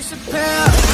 disappear.